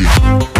Rock.